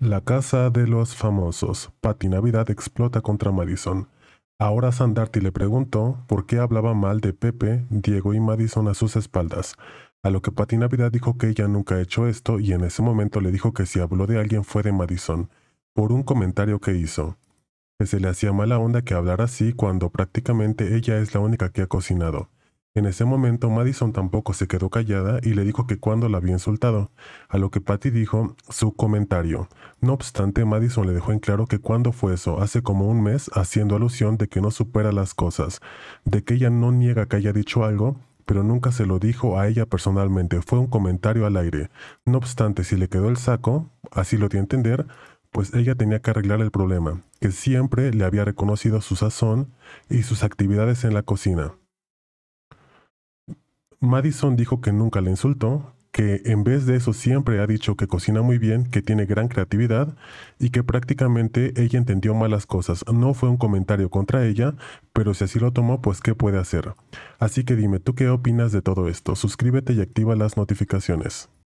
La casa de los famosos. Patty Navidad explota contra Madison. Ahora Sandarti le preguntó por qué hablaba mal de Pepe, Diego y Madison a sus espaldas. A lo que Patty Navidad dijo que ella nunca ha hecho esto y en ese momento le dijo que si habló de alguien fue de Madison, por un comentario que hizo. Que se le hacía mala onda que hablara así cuando prácticamente ella es la única que ha cocinado. En ese momento Madison tampoco se quedó callada y le dijo que cuando la había insultado, a lo que Patty dijo su comentario. No obstante, Madison le dejó en claro que cuando fue eso, hace como un mes, haciendo alusión de que no supera las cosas, de que ella no niega que haya dicho algo, pero nunca se lo dijo a ella personalmente, fue un comentario al aire. No obstante, si le quedó el saco, así lo dio a entender, pues ella tenía que arreglar el problema, que siempre le había reconocido su sazón y sus actividades en la cocina. Madison dijo que nunca le insultó, que en vez de eso siempre ha dicho que cocina muy bien, que tiene gran creatividad y que prácticamente ella entendió malas cosas. No fue un comentario contra ella, pero si así lo tomó, pues ¿qué puede hacer? Así que dime, ¿tú qué opinas de todo esto? Suscríbete y activa las notificaciones.